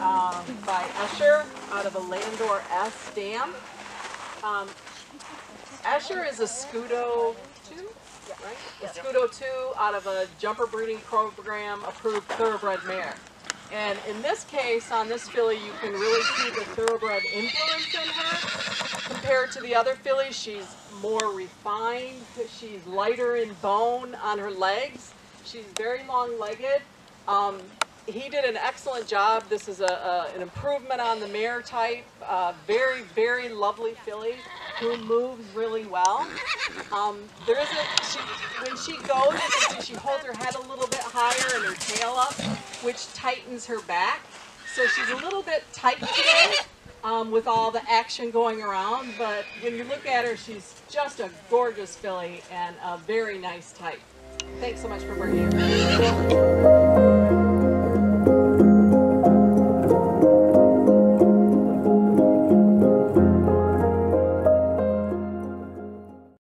Um, by Escher out of a Landor S dam. Um, Escher is a Escudo 2, right? A Escudo 2 out of a jumper breeding program approved thoroughbred mare. And in this case, on this filly, you can really see the thoroughbred influence in her. Compared to the other fillies, she's more refined. She's lighter in bone on her legs. She's very long-legged. Um, he did an excellent job. This is a, a, an improvement on the mare type. Uh, very, very lovely filly who moves really well. Um, there is a, she, when she goes, she holds her head a little bit higher and her tail up, which tightens her back. So she's a little bit tight today um, with all the action going around, but when you look at her, she's just a gorgeous filly and a very nice type. Thanks so much for bringing her.